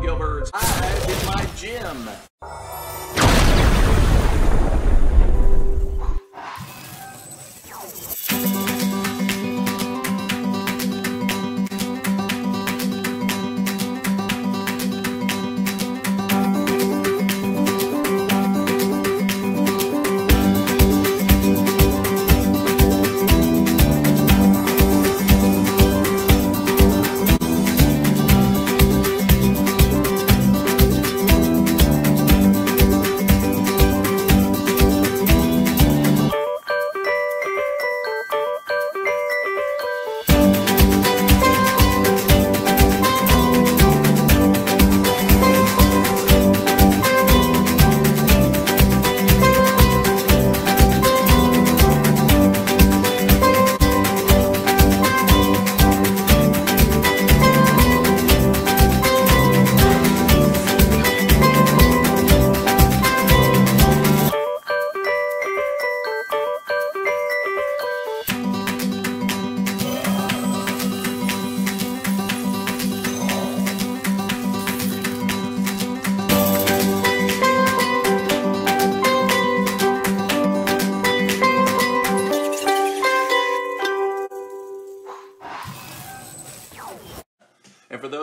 Gilbert live in my gym.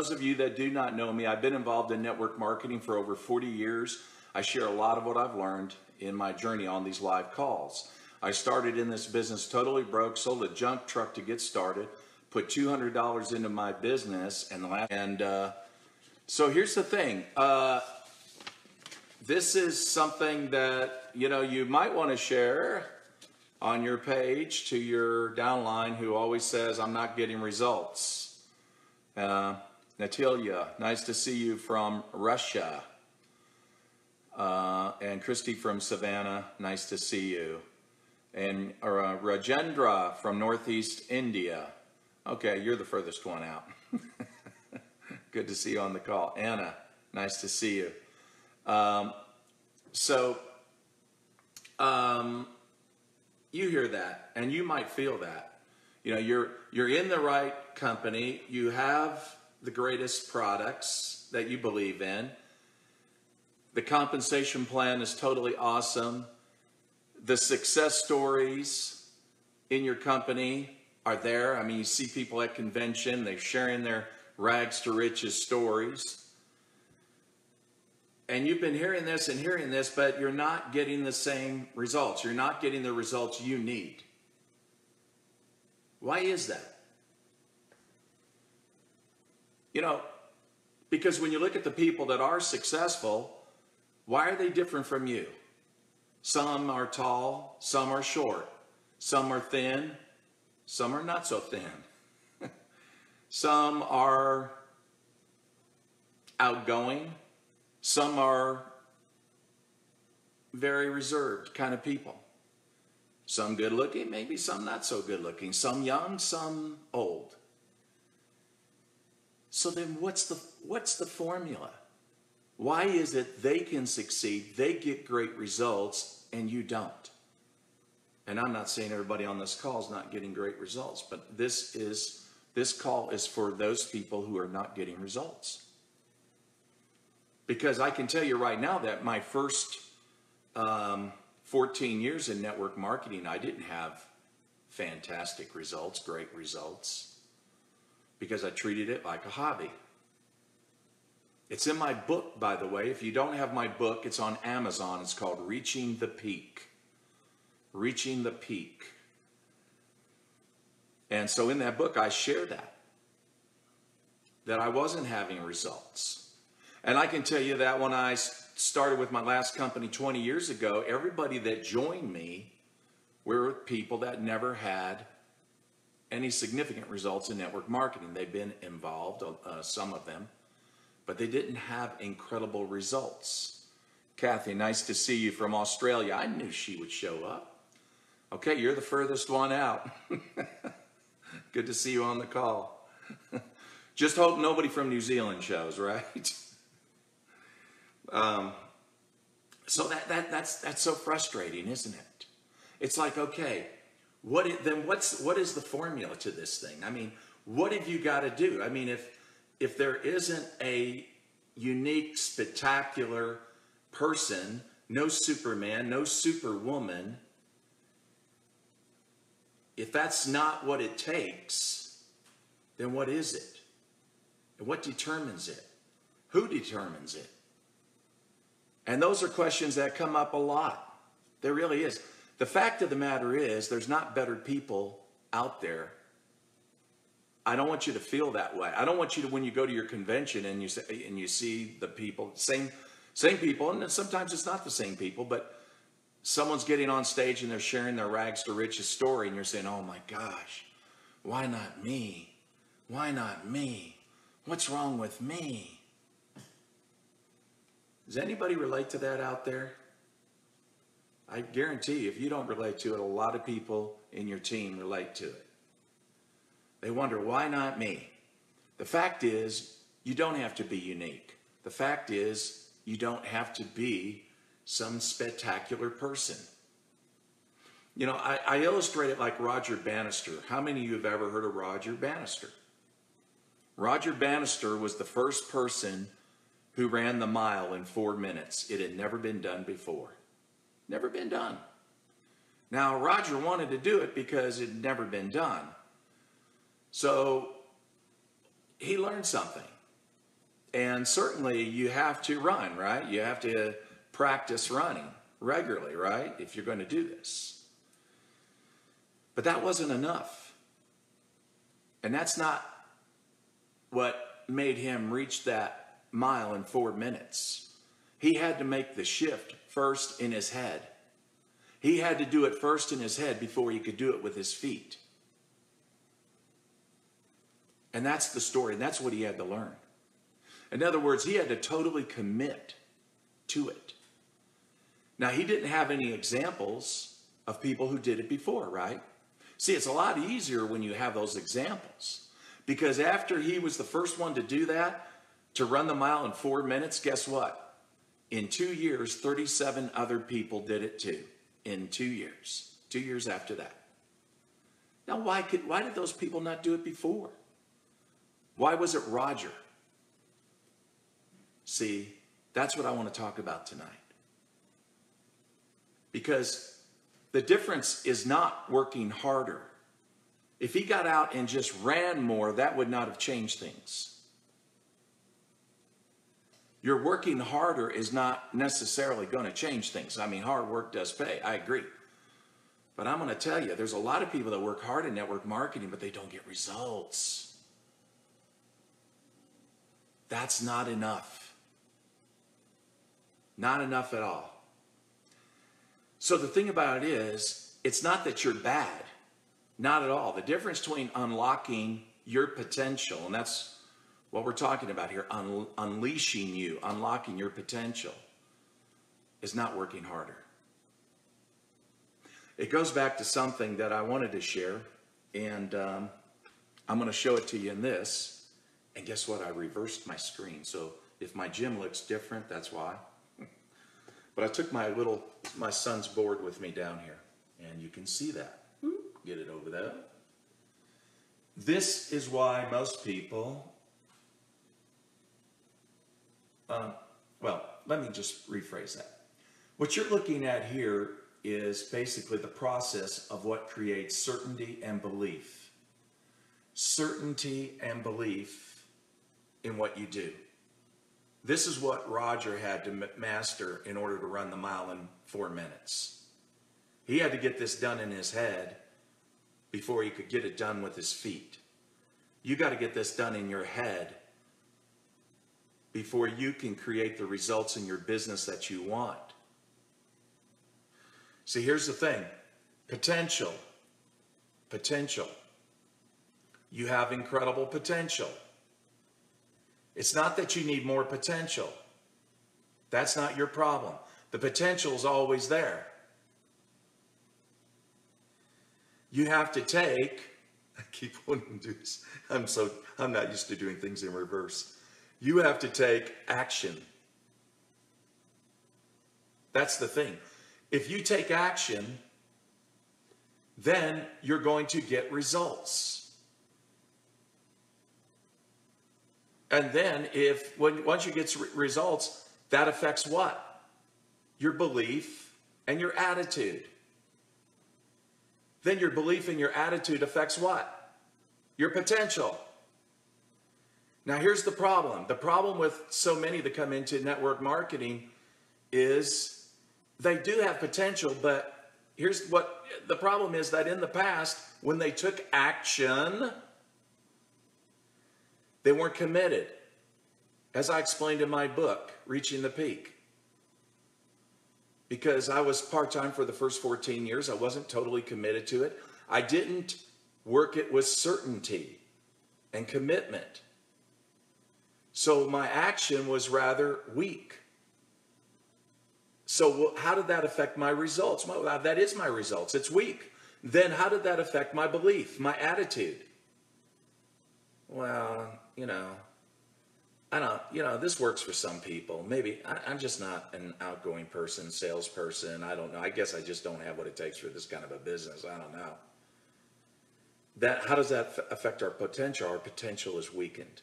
Those of you that do not know me, I've been involved in network marketing for over 40 years. I share a lot of what I've learned in my journey on these live calls. I started in this business totally broke, sold a junk truck to get started, put $200 into my business, and last, and uh, so here's the thing. Uh, this is something that you know you might want to share on your page to your downline who always says, "I'm not getting results." Uh, Natalia, nice to see you from Russia. Uh, and Christy from Savannah, nice to see you. And uh, Rajendra from Northeast India. Okay, you're the furthest one out. Good to see you on the call. Anna, nice to see you. Um, so, um, you hear that, and you might feel that. You know, you're you're in the right company. You have the greatest products that you believe in. The compensation plan is totally awesome. The success stories in your company are there. I mean, you see people at convention, they're sharing their rags to riches stories. And you've been hearing this and hearing this, but you're not getting the same results. You're not getting the results you need. Why is that? You know, because when you look at the people that are successful, why are they different from you? Some are tall, some are short, some are thin, some are not so thin. some are outgoing, some are very reserved kind of people. Some good looking, maybe some not so good looking. Some young, some old. So then what's the what's the formula? Why is it they can succeed, they get great results, and you don't? And I'm not saying everybody on this call is not getting great results, but this is this call is for those people who are not getting results. Because I can tell you right now that my first um, 14 years in network marketing, I didn't have fantastic results, great results, because I treated it like a hobby. It's in my book, by the way. If you don't have my book, it's on Amazon. It's called Reaching the Peak. Reaching the Peak. And so in that book, I share that, that I wasn't having results. And I can tell you that when I started with my last company 20 years ago, everybody that joined me were people that never had any significant results in network marketing. They've been involved, uh, some of them, but they didn't have incredible results. Kathy, nice to see you from Australia. I knew she would show up. Okay, you're the furthest one out. Good to see you on the call. Just hope nobody from New Zealand shows, right? Um, so that, that, that's, that's so frustrating, isn't it? It's like, okay, then what's, what is the formula to this thing? I mean, what have you got to do? I mean, if, if there isn't a unique, spectacular person, no Superman, no Superwoman, if that's not what it takes, then what is it? And what determines it? Who determines it? And those are questions that come up a lot. There really is. The fact of the matter is, there's not better people out there. I don't want you to feel that way. I don't want you to, when you go to your convention and you say, and you see the people, same, same people, and sometimes it's not the same people, but someone's getting on stage and they're sharing their rags to riches story, and you're saying, "Oh my gosh, why not me? Why not me? What's wrong with me?" Does anybody relate to that out there? I guarantee you, if you don't relate to it, a lot of people in your team relate to it. They wonder, why not me? The fact is, you don't have to be unique. The fact is, you don't have to be some spectacular person. You know, I, I illustrate it like Roger Bannister. How many of you have ever heard of Roger Bannister? Roger Bannister was the first person who ran the mile in four minutes. It had never been done before. Never been done. Now, Roger wanted to do it because it had never been done. So he learned something. And certainly you have to run, right? You have to practice running regularly, right? If you're going to do this. But that wasn't enough. And that's not what made him reach that mile in four minutes. He had to make the shift first in his head. He had to do it first in his head before he could do it with his feet. And that's the story, and that's what he had to learn. In other words, he had to totally commit to it. Now, he didn't have any examples of people who did it before, right? See, it's a lot easier when you have those examples. Because after he was the first one to do that, to run the mile in four minutes, guess what? In two years, 37 other people did it too. In two years. Two years after that. Now, why, could, why did those people not do it before? Why was it Roger? See, that's what I want to talk about tonight. Because the difference is not working harder. If he got out and just ran more, that would not have changed things. Your working harder is not necessarily going to change things. I mean, hard work does pay. I agree. But I'm going to tell you, there's a lot of people that work hard in network marketing, but they don't get results. That's not enough. Not enough at all. So the thing about it is, it's not that you're bad. Not at all. The difference between unlocking your potential, and that's what we're talking about here, un- unleashing you, unlocking your potential, is not working harder. It goes back to something that I wanted to share, and um, I'm going to show it to you in this. And guess what? I reversed my screen. So if my gym looks different, that's why. but I took my little, my son's board with me down here, and you can see that. Get it over there. This is why most people um, well, let me just rephrase that. What you're looking at here is basically the process of what creates certainty and belief. Certainty and belief in what you do. This is what Roger had to master in order to run the mile in four minutes. He had to get this done in his head before he could get it done with his feet. You got to get this done in your head before you can create the results in your business that you want. See, here's the thing potential. Potential. You have incredible potential. It's not that you need more potential. That's not your problem. The potential is always there. You have to take, I keep wanting to do this. I'm so, I'm not used to doing things in reverse. You have to take action. That's the thing. If you take action, then you're going to get results. And then if when once you get results, that affects what? Your belief and your attitude. Then your belief and your attitude affects what? Your potential. Now here's the problem. The problem with so many that come into network marketing is they do have potential, but here's what the problem is that in the past, when they took action, they weren't committed. As I explained in my book, Reaching the Peak. Because I was part time for the first 14 years, I wasn't totally committed to it. I didn't work it with certainty and commitment. So my action was rather weak. So, how did that affect my results? Well, that is my results. It's weak. Then, how did that affect my belief, my attitude? Well, you know, I don't, you know, this works for some people. Maybe I, am just not an outgoing person, salesperson. I don't know. I guess I just don't have what it takes for this kind of a business. I don't know. That, how does that affect our potential? Our potential is weakened.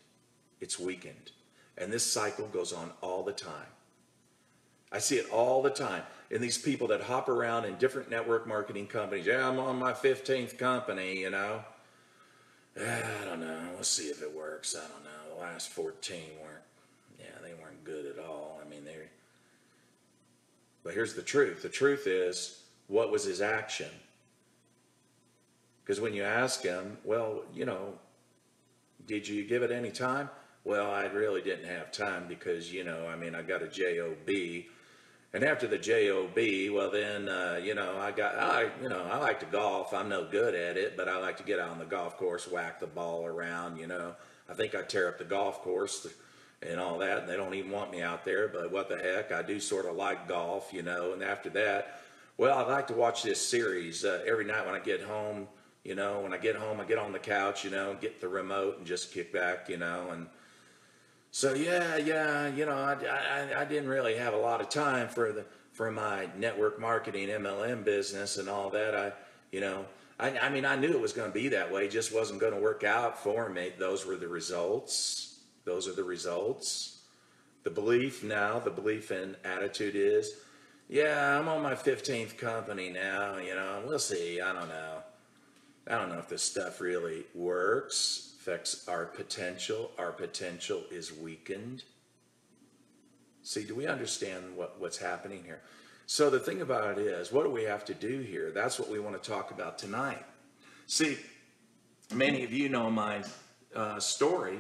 It's weakened. And this cycle goes on all the time. I see it all the time. in these people that hop around in different network marketing companies. Yeah, I'm on my 15th company, you know. I don't know. Let's see if it works. I don't know. The last 14 weren't, yeah, they weren't good at all. I mean, they're. but here's the truth the truth is, what was his action? Because when you ask him, well, you know, did you give it any time? Well, I really didn't have time because, you know, I mean, I got a JOB and after the job, well then, uh, you know, I got, I, you know, I like to golf. I'm no good at it, but I like to get out on the golf course, whack the ball around. You know, I think I tear up the golf course and all that. And they don't even want me out there, but what the heck? I do sort of like golf, you know. And after that, well, I like to watch this series uh, every night when I get home. You know, when I get home, I get on the couch, you know, get the remote and just kick back, you know, and so yeah, yeah, you know, I, I, I didn't really have a lot of time for the for my network marketing MLM business and all that. I, you know, I, I mean, I knew it was going to be that way. Just wasn't going to work out for me. Those were the results. Those are the results. The belief now, the belief and attitude is, yeah, I'm on my 15th company now. You know, we'll see. I don't know. I don't know if this stuff really works affects our potential. Our potential is weakened. See, do we understand what, what's happening here? So the thing about it is, what do we have to do here? That's what we want to talk about tonight. See, many of you know my uh, story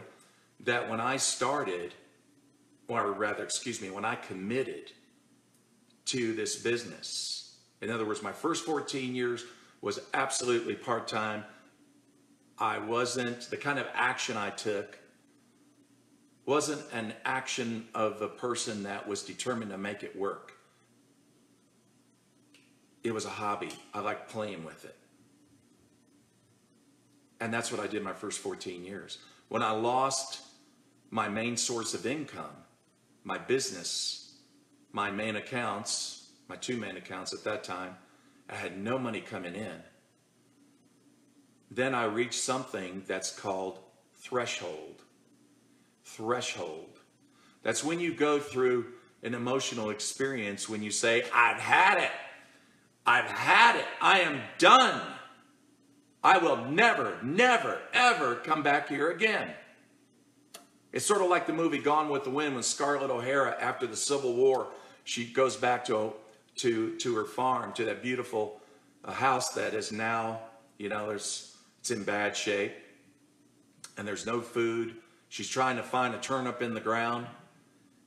that when I started, or rather, excuse me, when I committed to this business, in other words, my first 14 years was absolutely part time. I wasn't, the kind of action I took wasn't an action of a person that was determined to make it work. It was a hobby. I liked playing with it. And that's what I did my first 14 years. When I lost my main source of income, my business, my main accounts, my two main accounts at that time, I had no money coming in then I reach something that's called threshold. Threshold. That's when you go through an emotional experience when you say, I've had it. I've had it. I am done. I will never, never, ever come back here again. It's sort of like the movie Gone with the Wind when Scarlett O'Hara, after the Civil War, she goes back to, to, to her farm, to that beautiful uh, house that is now, you know, there's it's in bad shape, and there's no food. She's trying to find a turnip in the ground,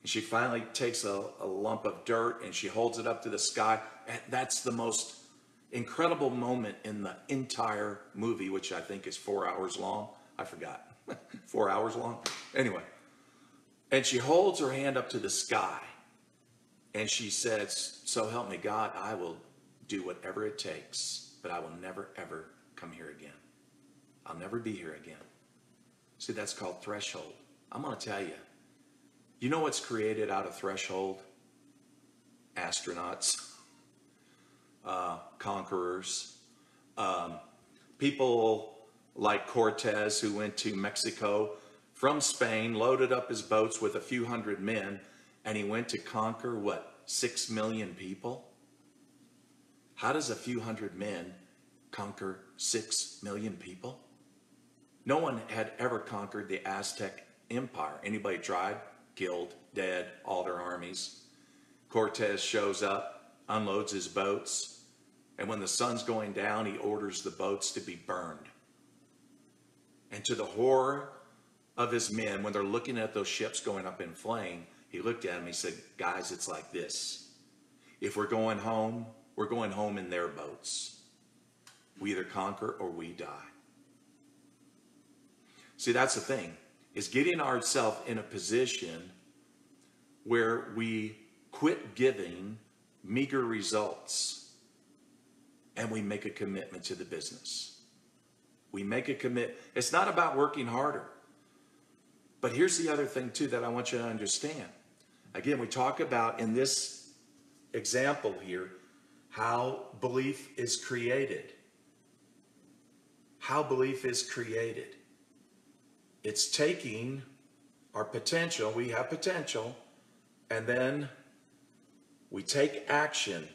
and she finally takes a, a lump of dirt and she holds it up to the sky. And that's the most incredible moment in the entire movie, which I think is four hours long. I forgot. four hours long. Anyway. And she holds her hand up to the sky and she says, So help me God, I will do whatever it takes, but I will never, ever come here again. I'll never be here again. See, that's called threshold. I'm going to tell you. You know what's created out of threshold? Astronauts, uh, conquerors, um, people like Cortez who went to Mexico from Spain, loaded up his boats with a few hundred men, and he went to conquer what, six million people? How does a few hundred men conquer six million people? No one had ever conquered the Aztec Empire. Anybody tried? Killed, dead, all their armies. Cortez shows up, unloads his boats, and when the sun's going down, he orders the boats to be burned. And to the horror of his men, when they're looking at those ships going up in flame, he looked at them. He said, Guys, it's like this. If we're going home, we're going home in their boats. We either conquer or we die. See, that's the thing, is getting ourselves in a position where we quit giving meager results and we make a commitment to the business. We make a commit. It's not about working harder. But here's the other thing, too, that I want you to understand. Again, we talk about in this example here how belief is created. How belief is created. It's taking our potential, we have potential, and then we take action.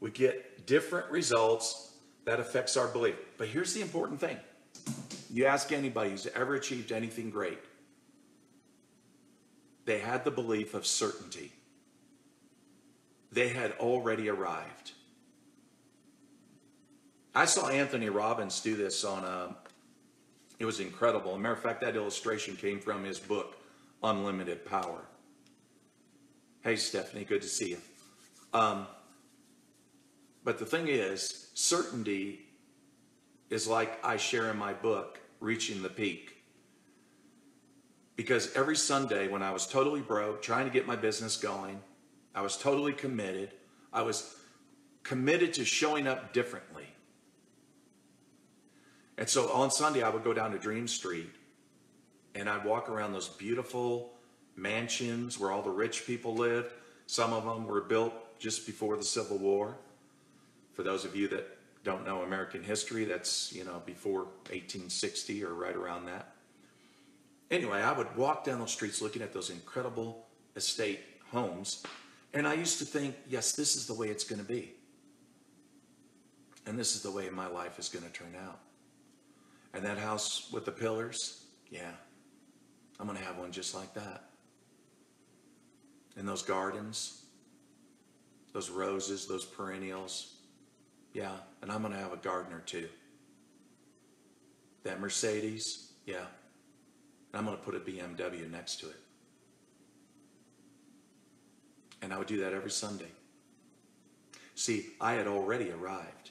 We get different results that affects our belief. But here's the important thing. You ask anybody who's ever achieved anything great, they had the belief of certainty they had already arrived. I saw Anthony Robbins do this on a, uh, it was incredible. As a matter of fact, that illustration came from his book, Unlimited Power. Hey, Stephanie, good to see you. Um, but the thing is, certainty is like I share in my book, Reaching the Peak. Because every Sunday when I was totally broke, trying to get my business going, I was totally committed. I was committed to showing up differently. And so on Sunday, I would go down to Dream Street and I'd walk around those beautiful mansions where all the rich people lived. Some of them were built just before the Civil War. For those of you that don't know American history, that's, you know, before 1860 or right around that. Anyway, I would walk down those streets looking at those incredible estate homes and I used to think, yes, this is the way it's going to be. And this is the way my life is going to turn out. And that house with the pillars, yeah, I'm going to have one just like that. And those gardens, those roses, those perennials, yeah, and I'm going to have a gardener too. That Mercedes, yeah, and I'm going to put a BMW next to it. And I would do that every Sunday. See, I had already arrived.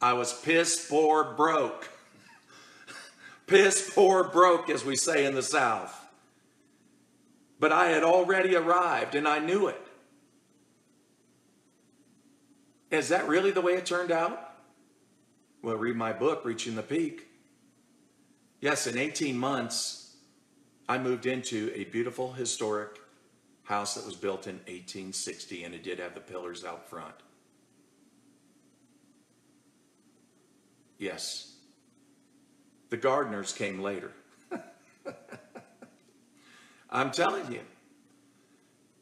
I was piss poor broke. piss poor broke, as we say in the South. But I had already arrived and I knew it. Is that really the way it turned out? Well, read my book, Reaching the Peak. Yes, in 18 months, I moved into a beautiful historic house that was built in 1860 and it did have the pillars out front. Yes. The gardeners came later. I'm telling you.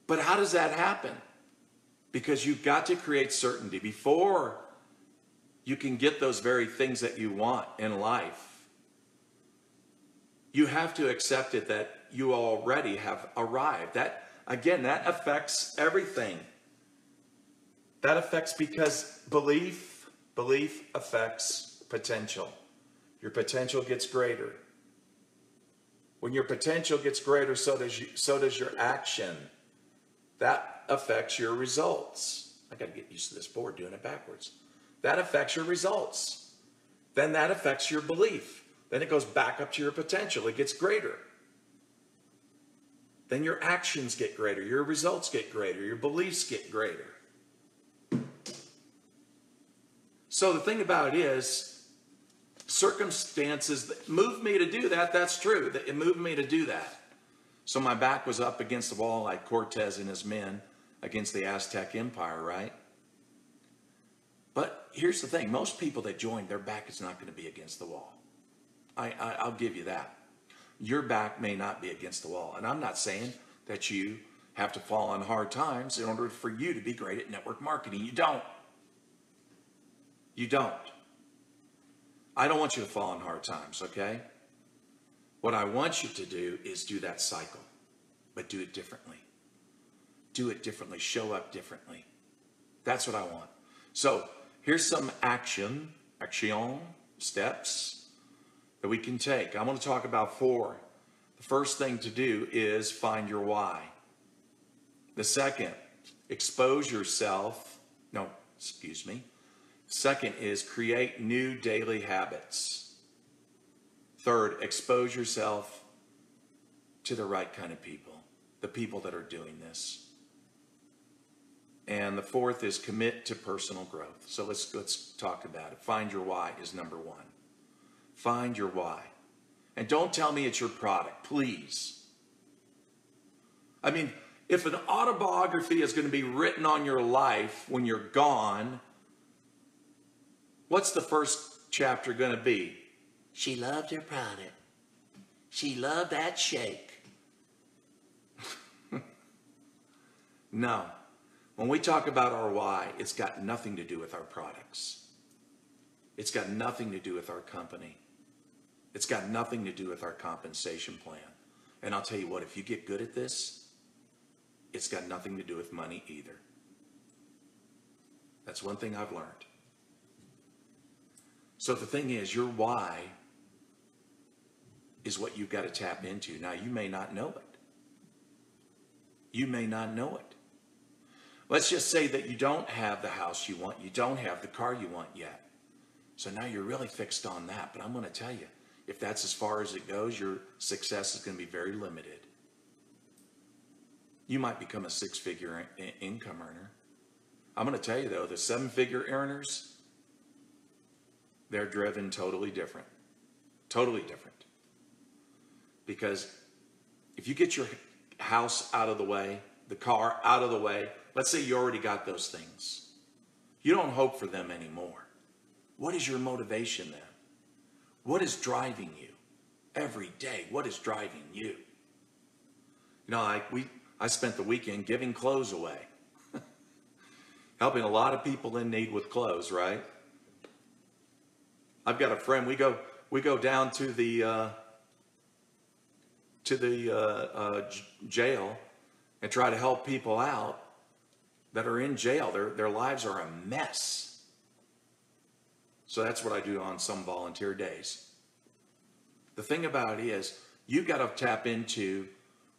But how does that happen? Because you've got to create certainty before you can get those very things that you want in life you have to accept it that you already have arrived. That, again, that affects everything. That affects because belief, belief affects potential. Your potential gets greater. When your potential gets greater, so does, you, so does your action. That affects your results. I got to get used to this board doing it backwards. That affects your results. Then that affects your belief. Then it goes back up to your potential. It gets greater. Then your actions get greater, your results get greater, your beliefs get greater. So the thing about it is, circumstances that moved me to do that, that's true. It moved me to do that. So my back was up against the wall like Cortez and his men against the Aztec Empire, right? But here's the thing most people that join, their back is not going to be against the wall. I, I, I'll give you that. Your back may not be against the wall. And I'm not saying that you have to fall on hard times in order for you to be great at network marketing. You don't. You don't. I don't want you to fall on hard times, okay? What I want you to do is do that cycle, but do it differently. Do it differently. Show up differently. That's what I want. So here's some action, action steps that we can take. I'm going to talk about four. The first thing to do is find your why. The second, expose yourself. No, excuse me. Second is create new daily habits. Third, expose yourself to the right kind of people, the people that are doing this. And the fourth is commit to personal growth. So let's let's talk about it. Find your why is number 1. Find your why. And don't tell me it's your product, please. I mean, if an autobiography is going to be written on your life when you're gone, what's the first chapter going to be? She loved her product. She loved that shake. no. When we talk about our why, it's got nothing to do with our products. It's got nothing to do with our company. It's got nothing to do with our compensation plan. And I'll tell you what, if you get good at this, it's got nothing to do with money either. That's one thing I've learned. So the thing is, your why is what you've got to tap into. Now, you may not know it. You may not know it. Let's just say that you don't have the house you want, you don't have the car you want yet. So now you're really fixed on that. But I'm going to tell you, if that's as far as it goes, your success is going to be very limited. You might become a six figure in- income earner. I'm going to tell you though, the seven figure earners, they're driven totally different. Totally different. Because if you get your house out of the way, the car out of the way, let's say you already got those things, you don't hope for them anymore. What is your motivation then? What is driving you every day? What is driving you? You know, I, we, I spent the weekend giving clothes away, helping a lot of people in need with clothes, right? I've got a friend, we go, we go down to the, uh, to the uh, uh, jail and try to help people out that are in jail. Their, their lives are a mess. So that's what I do on some volunteer days. The thing about it is, you've got to tap into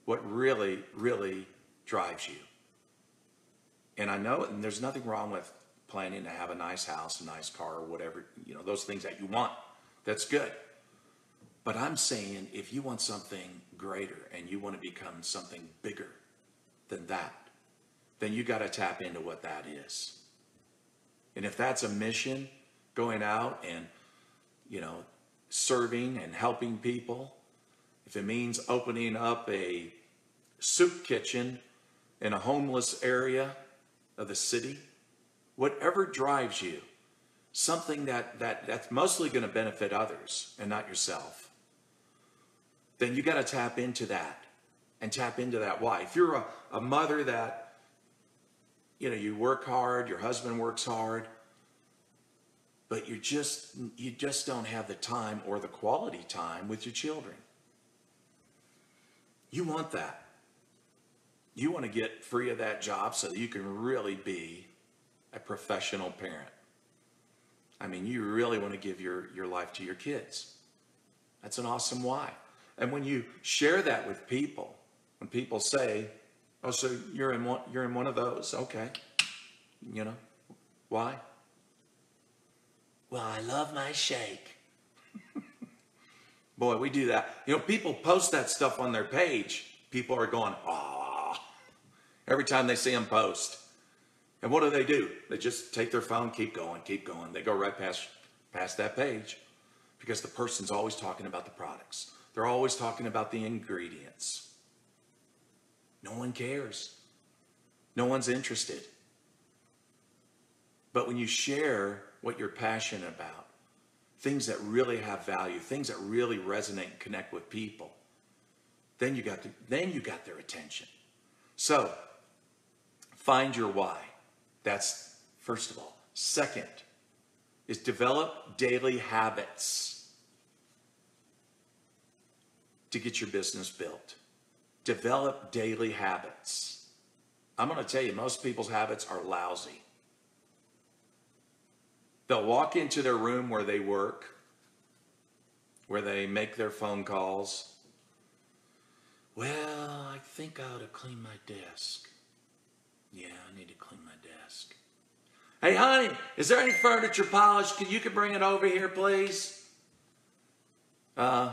what really, really drives you. And I know, and there's nothing wrong with planning to have a nice house, a nice car, or whatever, you know, those things that you want. That's good. But I'm saying if you want something greater and you want to become something bigger than that, then you got to tap into what that is. And if that's a mission, going out and, you know, serving and helping people, if it means opening up a soup kitchen in a homeless area of the city, whatever drives you, something that, that that's mostly going to benefit others and not yourself, then you got to tap into that and tap into that why. If you're a, a mother that, you know, you work hard, your husband works hard, but you just you just don't have the time or the quality time with your children. You want that. You want to get free of that job so that you can really be a professional parent. I mean, you really want to give your, your life to your kids. That's an awesome why. And when you share that with people, when people say, "Oh, so you're in one you're in one of those," okay, you know, why? Well, I love my shake. Boy, we do that. You know, people post that stuff on their page. People are going, ah, every time they see them post. And what do they do? They just take their phone, keep going, keep going. They go right past, past that page because the person's always talking about the products. They're always talking about the ingredients. No one cares. No one's interested. But when you share what you're passionate about, things that really have value, things that really resonate and connect with people, then you got the, then you got their attention. So find your why. That's first of all. Second is develop daily habits to get your business built. Develop daily habits. I'm going to tell you, most people's habits are lousy. They'll walk into their room where they work, where they make their phone calls. Well, I think I ought to clean my desk. Yeah, I need to clean my Hey, honey, is there any furniture polish? Can you could bring it over here, please? Uh,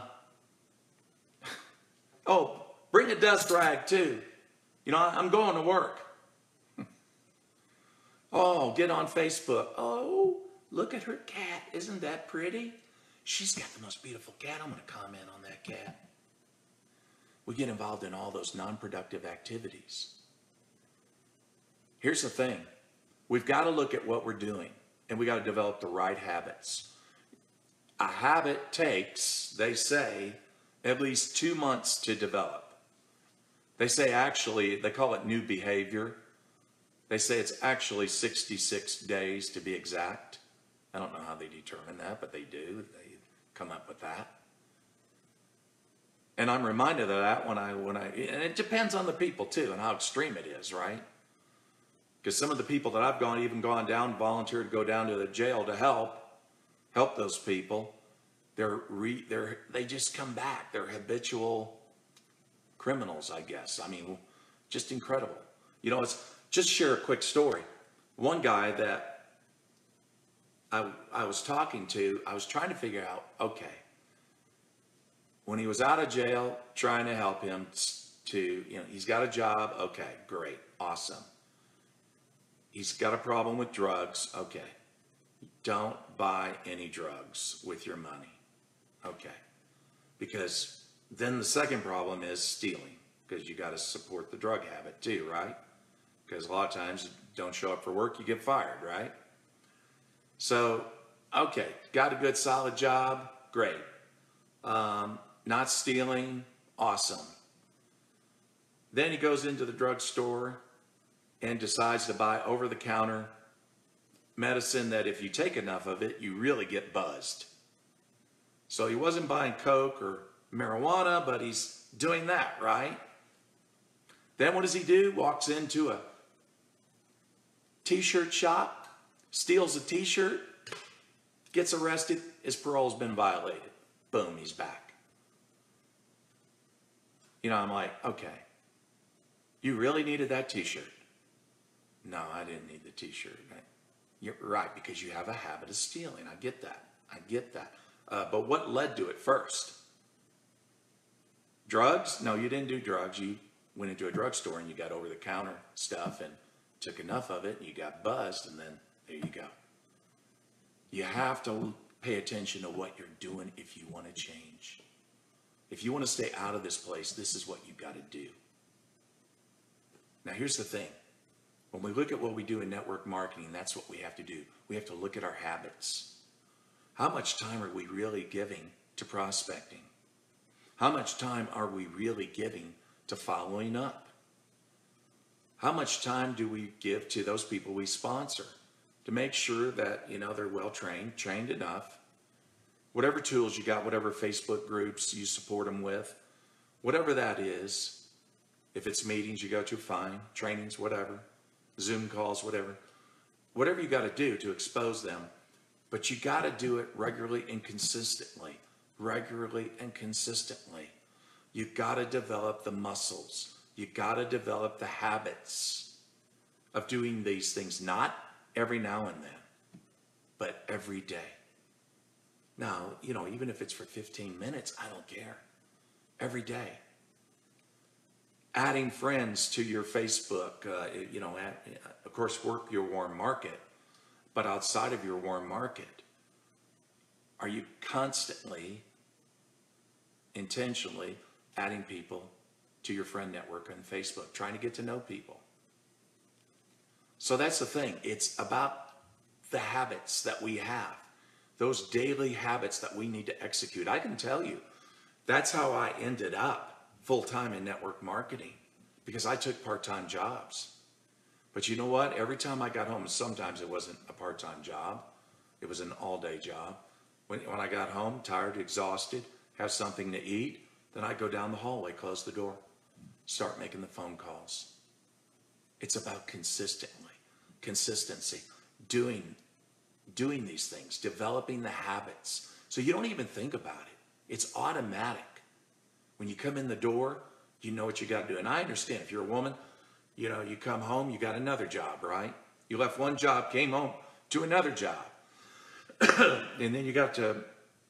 oh, bring a dust rag too. You know, I'm going to work. oh, get on Facebook. Oh, Look at her cat. Isn't that pretty? She's got the most beautiful cat. I'm going to comment on that cat. We get involved in all those non productive activities. Here's the thing we've got to look at what we're doing and we got to develop the right habits. A habit takes, they say, at least two months to develop. They say actually, they call it new behavior. They say it's actually 66 days to be exact. I don't know how they determine that, but they do. They come up with that. And I'm reminded of that when I when I and it depends on the people too and how extreme it is, right? Because some of the people that I've gone even gone down, volunteered to go down to the jail to help, help those people. They're re, they're they just come back. They're habitual criminals, I guess. I mean, just incredible. You know, it's just share a quick story. One guy that I, I was talking to, I was trying to figure out, okay, when he was out of jail, trying to help him to, you know, he's got a job. Okay, great, awesome. He's got a problem with drugs. Okay. Don't buy any drugs with your money. Okay. Because then the second problem is stealing, because you got to support the drug habit too, right? Because a lot of times, don't show up for work, you get fired, right? So, okay, got a good solid job, great. Um, not stealing, awesome. Then he goes into the drugstore and decides to buy over the counter medicine that if you take enough of it, you really get buzzed. So he wasn't buying Coke or marijuana, but he's doing that, right? Then what does he do? Walks into a t shirt shop steals a t shirt, gets arrested, his parole's been violated. Boom, he's back. You know, I'm like, okay, you really needed that t shirt. No, I didn't need the t shirt. You're right, because you have a habit of stealing. I get that. I get that. Uh, but what led to it first? Drugs? No, you didn't do drugs. You went into a drugstore and you got over the counter stuff and took enough of it and you got buzzed and then there you go. You have to pay attention to what you're doing if you want to change. If you want to stay out of this place, this is what you've got to do. Now, here's the thing when we look at what we do in network marketing, that's what we have to do. We have to look at our habits. How much time are we really giving to prospecting? How much time are we really giving to following up? How much time do we give to those people we sponsor? to make sure that you know they're well trained, trained enough. Whatever tools you got, whatever Facebook groups you support them with, whatever that is. If it's meetings you go to, fine. Trainings, whatever. Zoom calls, whatever. Whatever you got to do to expose them, but you got to do it regularly and consistently. Regularly and consistently. You got to develop the muscles. You got to develop the habits of doing these things, not every now and then, but every day. Now, you know, even if it's for 15 minutes, I don't care. Every day. Adding friends to your Facebook, uh, you know, at, of course, work your warm market, but outside of your warm market, are you constantly, intentionally adding people to your friend network on Facebook, trying to get to know people? So that's the thing. It's about the habits that we have. those daily habits that we need to execute. I can tell you, that's how I ended up full time in network marketing because I took part time jobs. But you know what? Every time I got home, sometimes it wasn't a part time job, it was an all day job. When, when I got home, tired, exhausted, have something to eat, then I'd go down the hallway, close the door, start making the phone calls. It's about consistently, consistency, doing, doing these things, developing the habits. So you don't even think about it. It's automatic. When you come in the door, you know what you got to do. And I understand if you're a woman, you know, you come home, you got another job, right? You left one job, came home to another job. and then you got to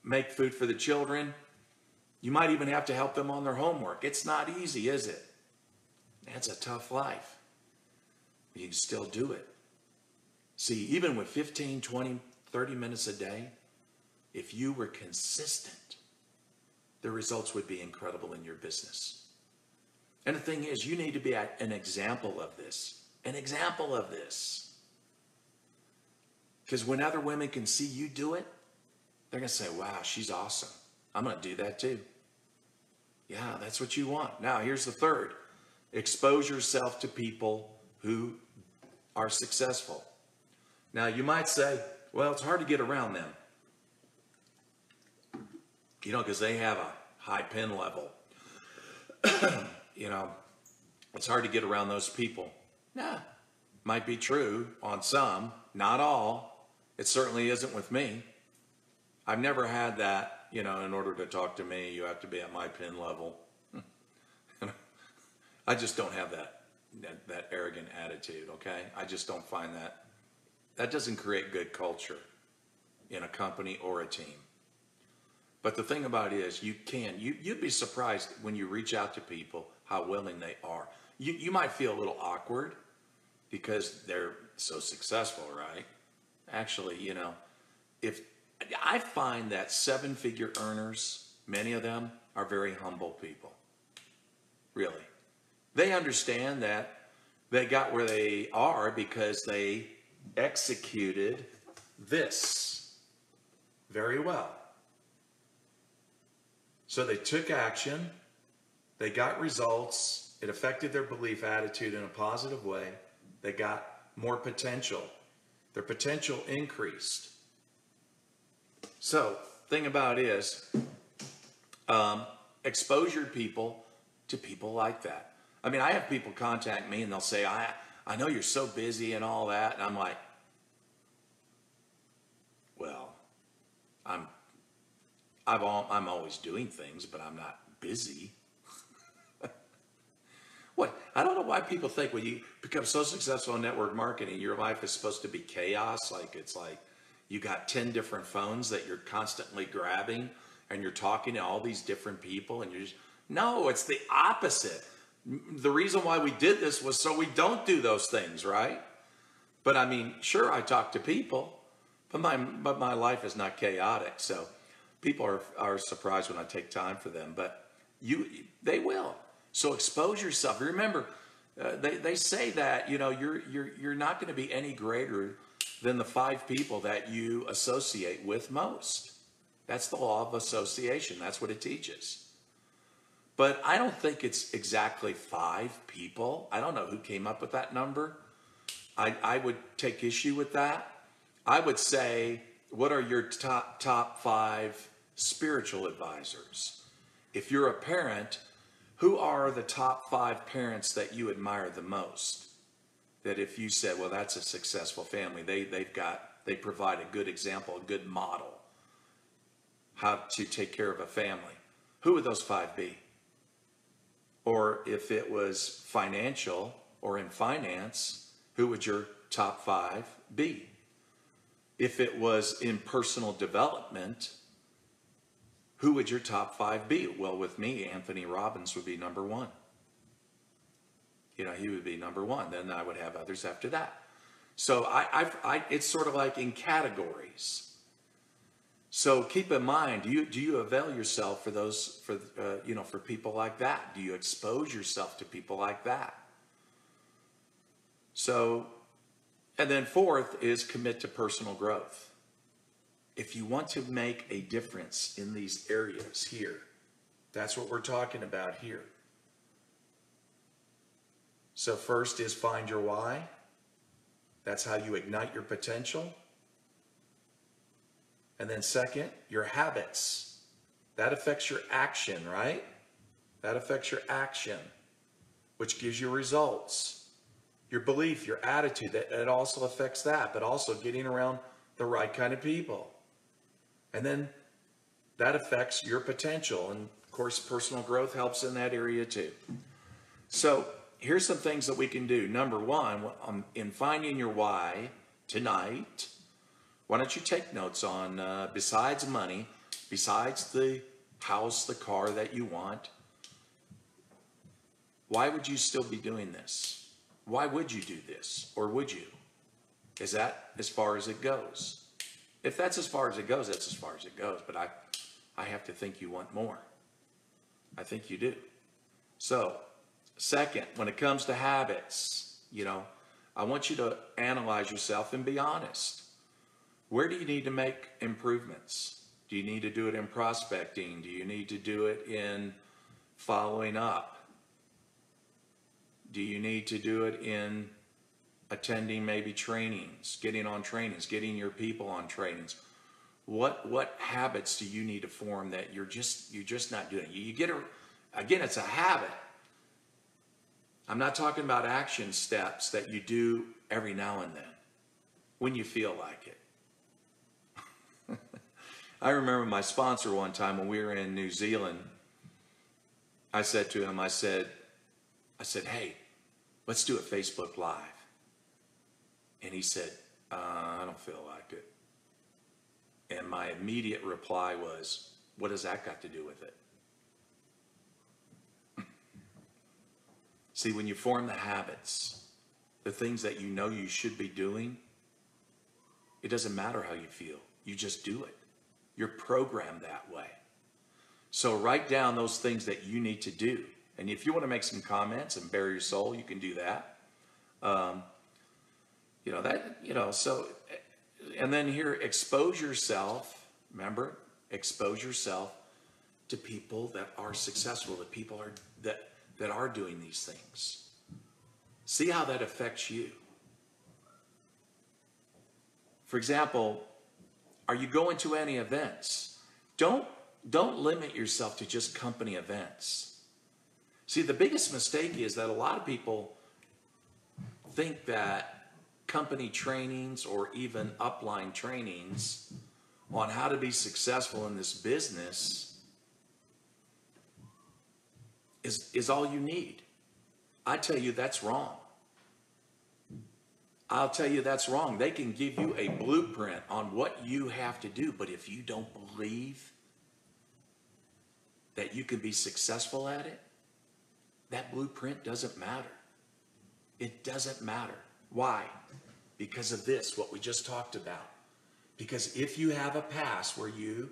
make food for the children. You might even have to help them on their homework. It's not easy, is it? That's a tough life. You can still do it. See, even with 15, 20, 30 minutes a day, if you were consistent, the results would be incredible in your business. And the thing is, you need to be an example of this. An example of this. Because when other women can see you do it, they're going to say, wow, she's awesome. I'm going to do that too. Yeah, that's what you want. Now, here's the third expose yourself to people who are successful. Now, you might say, well, it's hard to get around them. You know, because they have a high pin level. you know, it's hard to get around those people. Nah, might be true on some, not all. It certainly isn't with me. I've never had that, you know, in order to talk to me, you have to be at my pin level. I just don't have that, that, that arrogant attitude, okay? I just don't find that. That doesn't create good culture in a company or a team. But the thing about it is, you can. You, you'd be surprised when you reach out to people how willing they are. You, you might feel a little awkward because they're so successful, right? Actually, you know, if I find that seven figure earners, many of them are very humble people. Really. They understand that they got where they are because they executed this very well. So they took action, they got results, it affected their belief attitude in a positive way, they got more potential. Their potential increased. So, thing about is, um, exposure people to people like that. I mean, I have people contact me and they'll say, I, I know you're so busy and all that. And I'm like, well, I'm, I've all, I'm always doing things, but I'm not busy. what? I don't know why people think when you become so successful in network marketing, your life is supposed to be chaos. Like it's like you got 10 different phones that you're constantly grabbing and you're talking to all these different people and you're just, no, it's the opposite the reason why we did this was so we don't do those things, right? But I mean, sure, I talk to people, but my but my life is not chaotic. So people are are surprised when I take time for them, but you they will. So expose yourself. Remember, uh, they they say that you know you're you're you're not going to be any greater than the five people that you associate with most. That's the law of association. That's what it teaches. But I don't think it's exactly five people. I don't know who came up with that number. I, I would take issue with that. I would say, what are your top, top five spiritual advisors? If you're a parent, who are the top five parents that you admire the most? That if you said, well, that's a successful family, they, they've got, they provide a good example, a good model, how to take care of a family. Who would those five be? Or if it was financial or in finance, who would your top five be? If it was in personal development, who would your top five be? Well, with me, Anthony Robbins would be number one. You know, he would be number one. Then I would have others after that. So I, I, it's sort of like in categories. So keep in mind, do you do you avail yourself for those for uh, you know for people like that? Do you expose yourself to people like that? So, and then fourth is commit to personal growth. if you want to make a difference in these areas here, that's what we're talking about here. So, first is find your why. That's how you ignite your potential. And then, second, your habits. That affects your action, right? That affects your action, which gives you results. Your belief, your attitude, that it also affects that, but also getting around the right kind of people. And then that affects your potential. And of course, personal growth helps in that area too. So here's some things that we can do. Number one, um, in finding your why tonight, why don't you take notes on, uh, besides money, besides the house, the car that you want, why would you still be doing this? Why would you do this? Or would you? Is that as far as it goes? If that's as far as it goes, that's as far as it goes. But I, I have to think you want more. I think you do. So, second, when it comes to habits, you know, I want you to analyze yourself and be honest. Where do you need to make improvements? Do you need to do it in prospecting? Do you need to do it in following up? Do you need to do it in attending maybe trainings, getting on trainings, getting your people on trainings? What what habits do you need to form that you're just you're just not doing? You, you get a again, it's a habit. I'm not talking about action steps that you do every now and then when you feel like it. I remember my sponsor one time when we were in New Zealand. I said to him, I said, I said, hey, let's do a Facebook Live. And he said, uh, I don't feel like it. And my immediate reply was, what does that got to do with it? See, when you form the habits, the things that you know you should be doing, it doesn't matter how you feel. You just do it. You're programmed that way. So write down those things that you need to do. And if you want to make some comments and bare your soul, you can do that. Um, you know, that, you know, so, and then here, expose yourself. Remember, expose yourself to people that are successful, that people are, that, that are doing these things. See how that affects you. For example, are you going to any events? Don't, don't limit yourself to just company events. See, the biggest mistake is that a lot of people think that company trainings or even upline trainings on how to be successful in this business is, is all you need. I tell you that's wrong. I'll tell you that's wrong. They can give you a blueprint on what you have to do, but if you don't believe that you can be successful at it, that blueprint doesn't matter. It doesn't matter. Why? Because of this, what we just talked about. Because if you have a past where you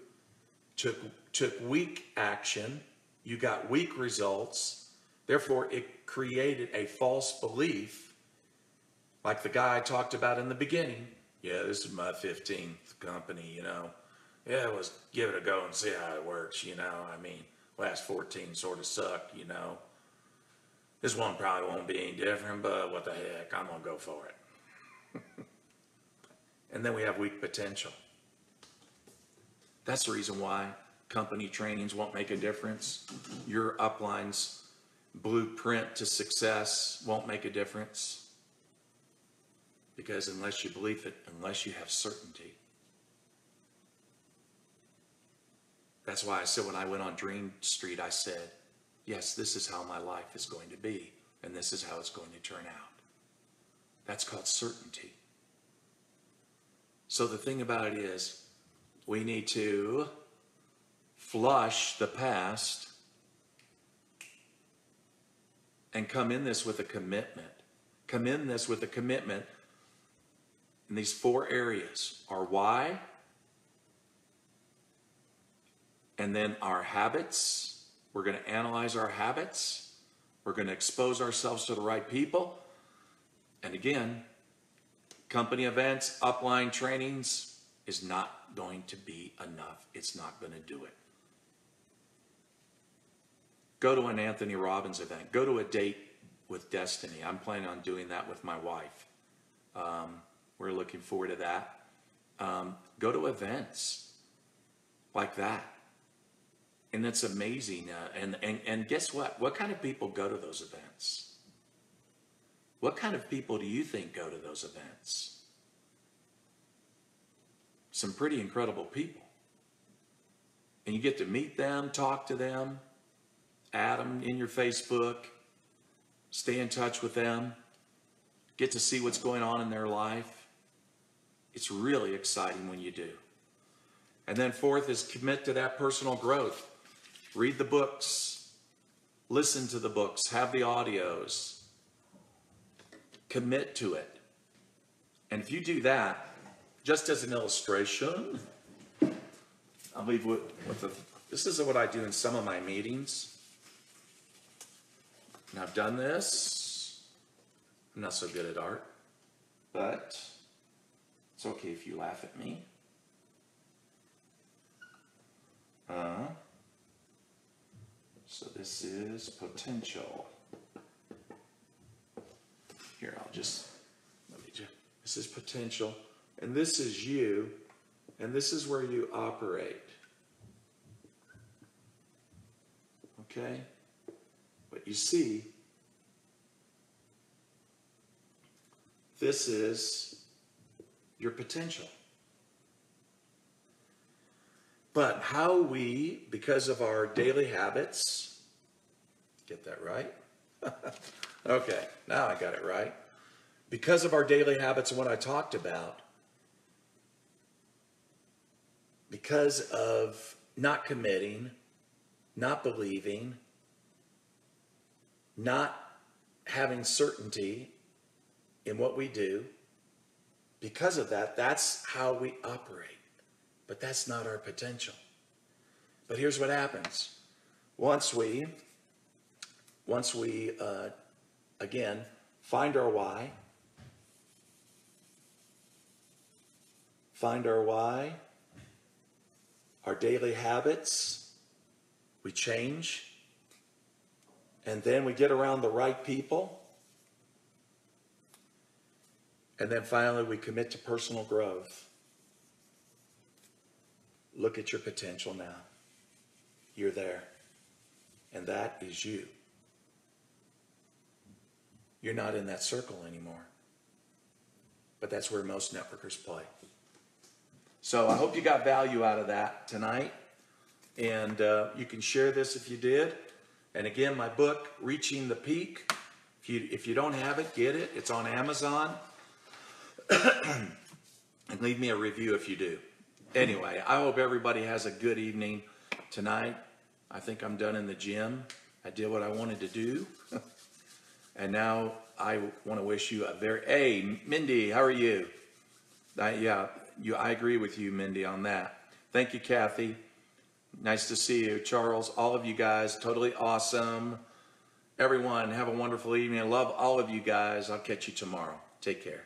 took, took weak action, you got weak results, therefore it created a false belief like the guy I talked about in the beginning. Yeah, this is my 15th company, you know. Yeah, let's give it a go and see how it works, you know. I mean, last 14 sort of sucked, you know. This one probably won't be any different, but what the heck, I'm going to go for it. and then we have weak potential. That's the reason why company trainings won't make a difference. Your upline's blueprint to success won't make a difference because unless you believe it, unless you have certainty. That's why I said when I went on Dream Street, I said, yes, this is how my life is going to be, and this is how it's going to turn out. That's called certainty. So the thing about it is, we need to flush the past and come in this with a commitment. Come in this with a commitment in these four areas our why, and then our habits. We're going to analyze our habits. We're going to expose ourselves to the right people. And again, company events, upline trainings, is not going to be enough. It's not going to do it. Go to an Anthony Robbins event. Go to a date with destiny. I'm planning on doing that with my wife. Um, we're looking forward to that. Um, go to events like that. And it's amazing. Uh, and, and, and guess what? What kind of people go to those events? What kind of people do you think go to those events? Some pretty incredible people. And you get to meet them, talk to them, add them in your Facebook, stay in touch with them, get to see what's going on in their life. It's really exciting when you do. And then, fourth is commit to that personal growth. Read the books, listen to the books, have the audios, commit to it. And if you do that, just as an illustration, I'll leave with, with the, this is what I do in some of my meetings. And I've done this. I'm not so good at art, but it's okay if you laugh at me. Uh, so this is potential. Here, I'll just, let me just, this is potential, and this is you, and this is where you operate. Okay? But you see, this is your potential. But how we, because of our daily habits, get that right? okay, now I got it right. Because of our daily habits and what I talked about, because of not committing, not believing, not having certainty in what we do, because of that, that's how we operate. But that's not our potential. But here's what happens. Once we, once we, uh, again, find our why, find our why, our daily habits, we change, and then we get around the right people, and then finally we commit to personal growth. Look at your potential now. You're there. And that is you. You're not in that circle anymore. But that's where most networkers play. So I hope you got value out of that tonight. And uh, you can share this if you did. And again, my book, Reaching the Peak. If you, if you don't have it, get it. It's on Amazon. and leave me a review if you do. Anyway, I hope everybody has a good evening tonight. I think I'm done in the gym. I did what I wanted to do. and now I want to wish you a very, hey, Mindy, how are you? Yeah, you, I agree with you, Mindy, on that. Thank you, Kathy. Nice to see you. Charles, all of you guys, totally awesome. Everyone, have a wonderful evening. I love all of you guys. I'll catch you tomorrow. Take care.